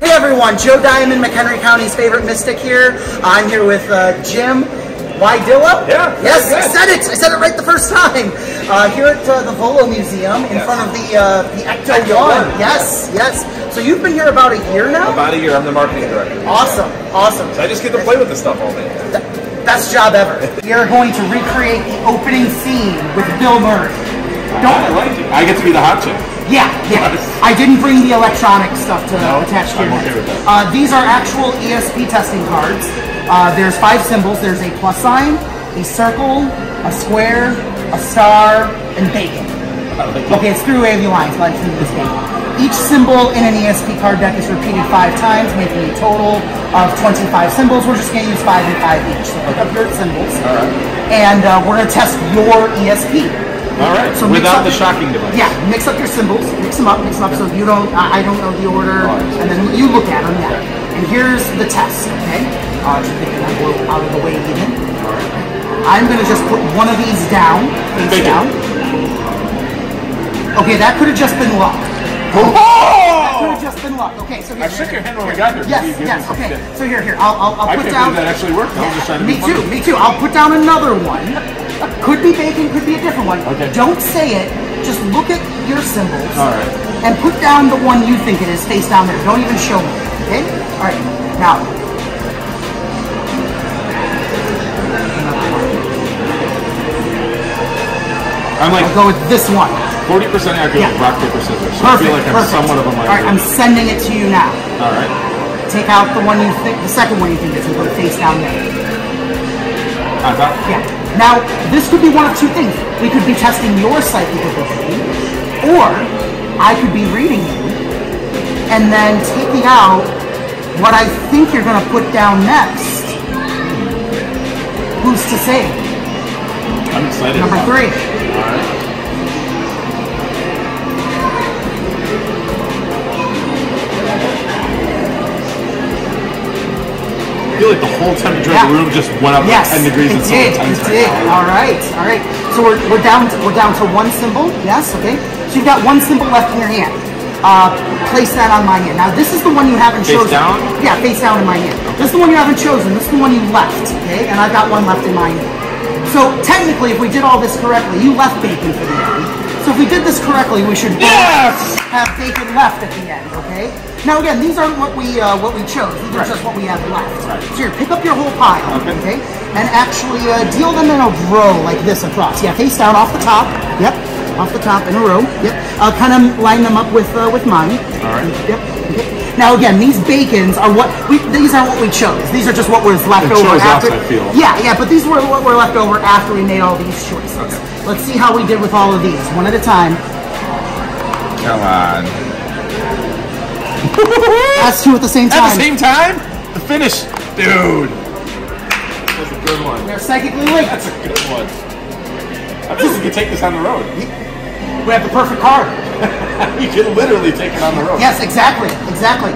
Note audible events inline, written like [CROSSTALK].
Hey everyone, Joe Diamond, McHenry County's favorite mystic here. I'm here with uh, Jim Wojdyla. Yeah, Yes, I said it. I said it right the first time. Uh, here at uh, the Volo Museum in Yes. front of the uh, the Ecto, One. One. Yes, yes. So you've been here about a year now. About a year, I'm the marketing director. Awesome, awesome. So I just get to play with this stuff all day. Th- Best job ever. [LAUGHS] we are going to recreate the opening scene with Bill Murray. Don't I like it. I get to be the hot chick. Yeah, yeah. I didn't bring the electronic stuff to No, attach to I'm okay with that. Uh, these are actual ESP testing cards. Uh, there's five symbols. There's a plus sign, a circle, a square, a star, and bacon. I like it. Okay, it's three wavy lines like in this game. Each symbol in an ESP card deck is repeated five times, making a total of 25 symbols. We're just going to use five and five each. So pick up your symbols. Right. And uh, we're going to test your ESP. All right. So Without the shocking device. Yeah, mix up your symbols, mix them up, mix them up so you don't, I I don't know the order, and then you look at them, yeah. And here's the test, okay? Uh, it a little out of the way even. I'm gonna just put one of these down, face down. Okay, that could have just been luck. That could Oh! have just been luck. Okay, so here, I shook your hand when we got here. Yes, yes. Okay, so here, here. I'll, I'll, I'll put I can't down. that actually worked. I was just trying to Me too, me too. I'll put down another one. Could be bacon, could be a different one. Okay. Don't say it. Just look at your symbols. All right. And put down the one you think it is face down there. Don't even show me. Okay? All right. Now. I'm like I'll go with this one. 40% accurate Yeah. rock, paper, scissors. So Perfect. I feel like I'm somewhat of a All right, I'm sending it to you now. All right. Take out the one you think, the second one you think is, and put it face down there. I thought. Yeah. Now, this could be one of two things. We could be testing your psychic ability, or I could be reading you and then taking out what I think you're going to put down next. Who's to say? I'm excited. Number three. All right. Feel like the whole temperature Yeah. of the room just went up Yes, like 10 degrees. it It's so did. It right did. now. All right, all right. So we're, we're down to, we're down to one symbol. Yes, okay. So you've got one symbol left in your hand. Uh, place that on my hand. Now this is the one you haven't Face chosen. down? Yeah, face down in my hand. This is the one you haven't chosen. This is the one you left. Okay, and I've got one left in my hand. So technically, if we did all this correctly, you left bacon for the end. So if we did this correctly, we should Yes! have bacon left at the end. Okay. Now again, these aren't what we uh, what we chose. These are just what we have left. Right. So here, pick up your whole pile. Okay. okay? And actually uh, deal them in a row like this across. Yeah, face down off the top. Yep, off the top in a row. Yep. Uh, kind of line them up with uh, with mine. All right. Yep. Okay. Now again, these bacons are what we. These aren't what we chose. These are just what was left It over us, after. I. Yeah, yeah. But these were what were left over after we made all these choices. Okay. Let's see how we did with all of these, one at a time. Come on. [LAUGHS] That's two at the same time. At the same time? The finish. Dude. That's a good one. They're psychically linked. That's a good one. I think we could take this on the road. We have the perfect car. [LAUGHS] you can literally take it on the road. Yes, exactly, exactly.